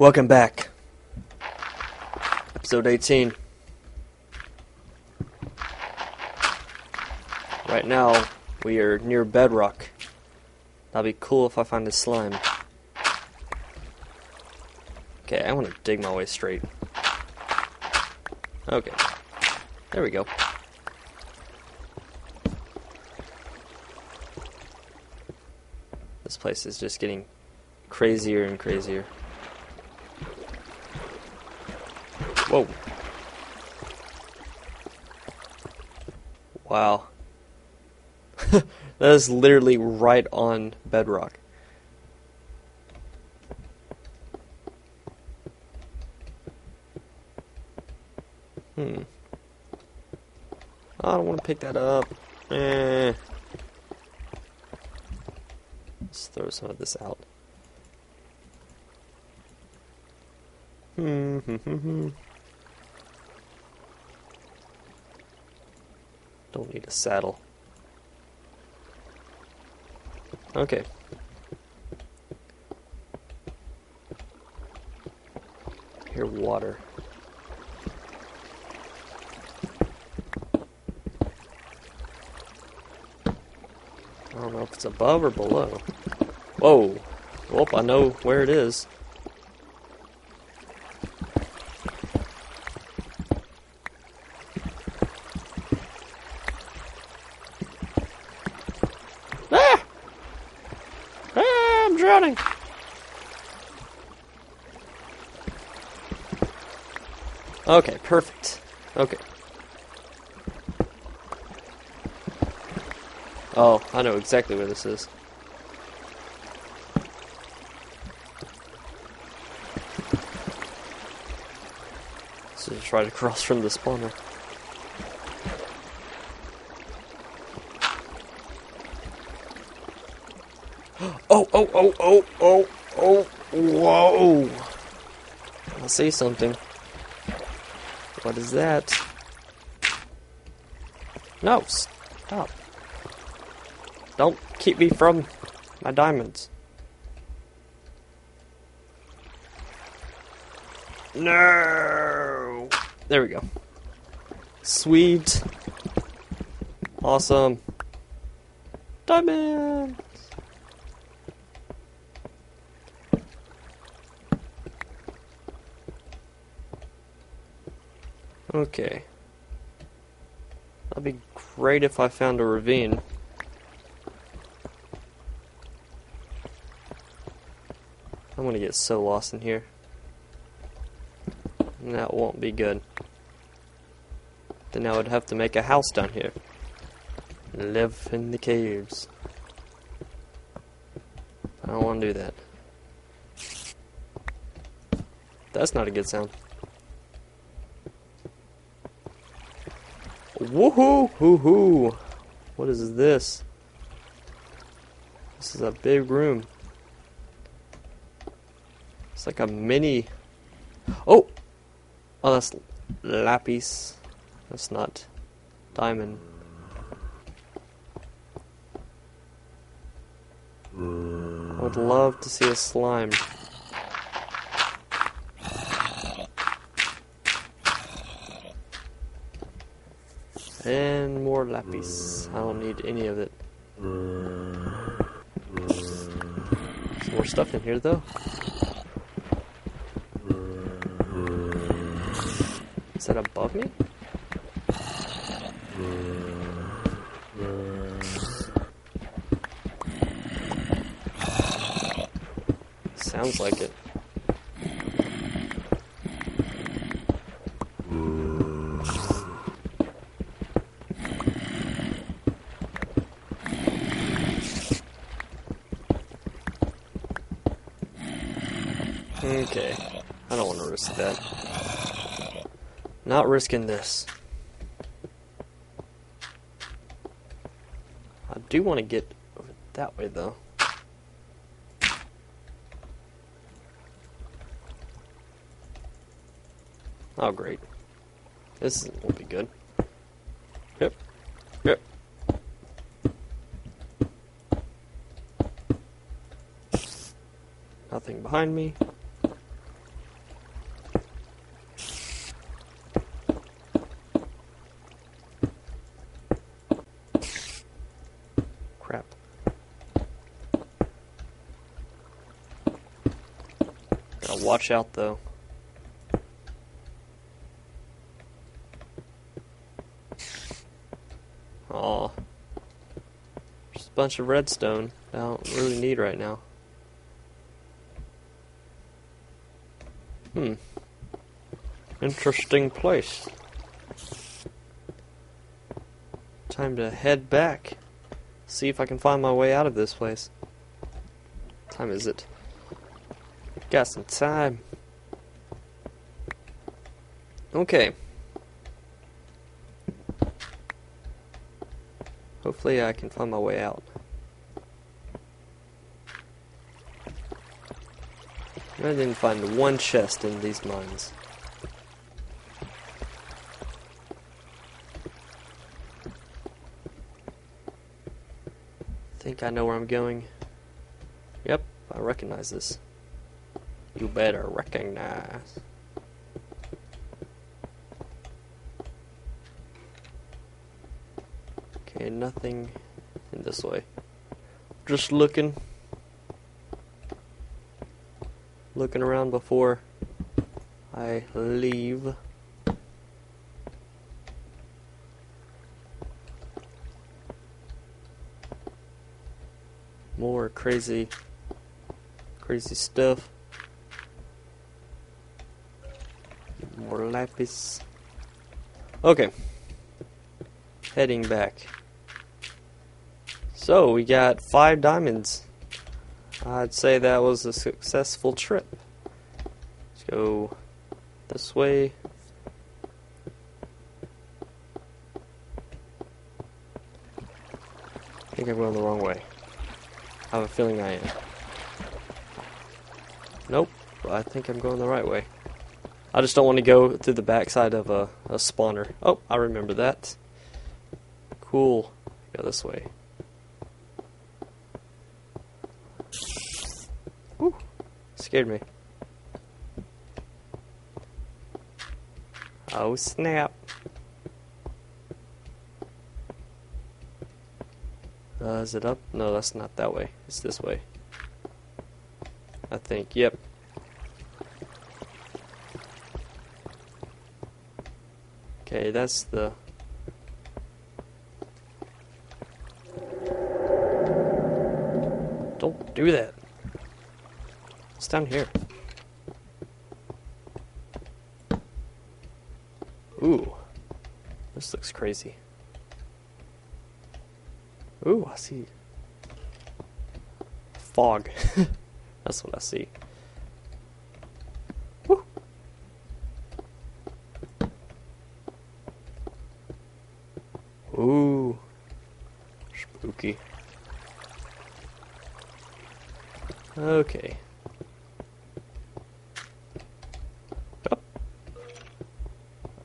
Welcome back. Episode 18. Right now, we are near bedrock. That'd be cool if I find a slime. Okay, I want to dig my way straight. Okay. There we go. This place is just getting crazier and crazier. Whoa. Wow. that is literally right on bedrock. Hmm. I don't want to pick that up. Eh. Let's throw some of this out. Hmm. hmm, hmm, hmm. Don't need a saddle. Okay. Here, water. I don't know if it's above or below. Whoa. Well, I know where it is. Ah! Ah, I'm drowning. Okay, perfect. Okay. Oh, I know exactly where this is. This is right across from the spawner. Oh, oh, oh, oh, oh, oh, whoa! I'll say something. What is that? No, stop. Don't keep me from my diamonds. No! There we go. Sweet. Awesome. Diamonds! Okay. That'd be great if I found a ravine. I'm gonna get so lost in here. And that won't be good. Then I would have to make a house down here. Live in the caves. I don't want to do that. That's not a good sound. Woohoo! Hoo hoo! What is this? This is a big room. It's like a mini. Oh! Oh, that's lapis. That's not diamond. I would love to see a slime. And more lapis. I don't need any of it. Some more stuff in here though. Is that above me? Sounds like it. Okay. I don't want to risk that. Not risking this. I do want to get over that way though. Oh great. This will be good. Yep. Yep. Nothing behind me. Gotta watch out though. Aw. Just a bunch of redstone I don't really need right now. Hmm. Interesting place. Time to head back. See if I can find my way out of this place. time is it? Got some time. Okay. Hopefully I can find my way out. I didn't find one chest in these mines. think I know where I'm going. Yep, I recognize this. You better recognize. Okay, nothing in this way. Just looking. Looking around before I leave. More crazy, crazy stuff. More lapis. Okay. Heading back. So, we got five diamonds. I'd say that was a successful trip. Let's go this way. I think I'm going the wrong way. I have a feeling I am. Nope, I think I'm going the right way. I just don't want to go through the backside of a, a spawner. Oh, I remember that. Cool. Go this way. Ooh, scared me. Oh snap. Uh, is it up? No, that's not that way. It's this way. I think. Yep. Okay, that's the... Don't do that. It's down here. Ooh. This looks crazy. Ooh, I see fog. That's what I see. Woo. Ooh, spooky. Okay. Oh.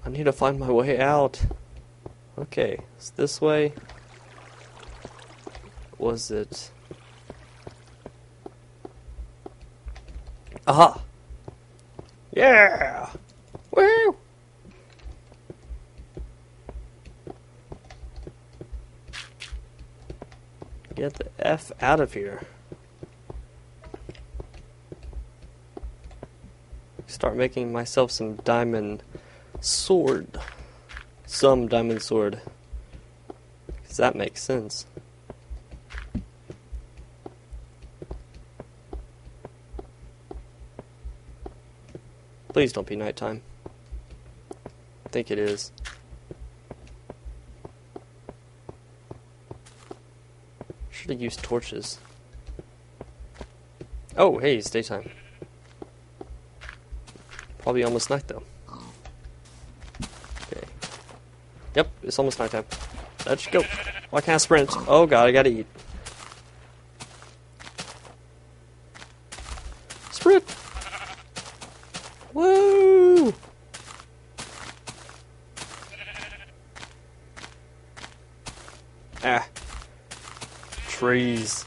I need to find my way out. Okay, it's this way was it? Aha! Yeah! Woo! Get the F out of here. Start making myself some diamond sword. Some diamond sword. Because that makes sense. Please don't be nighttime. I think it is. Should have used torches. Oh, hey, it's daytime. Probably almost night though. Okay. Yep, it's almost nighttime. Let's go. Why can't I sprint? Oh god, I gotta eat. Sprint! Woo! Ah. Trees.